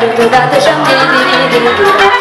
da da da da sham di